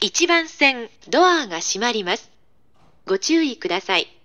1番線ドアが閉まります。ご注意ください。